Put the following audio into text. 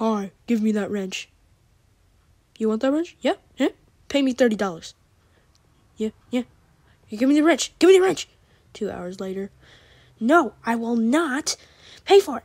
Hi, give me that wrench. You want that wrench? Yeah, yeah. Pay me thirty dollars. Yeah, yeah. You give me the wrench. Give me the wrench. Two hours later. No, I will not pay for it.